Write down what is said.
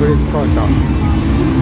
レス会た。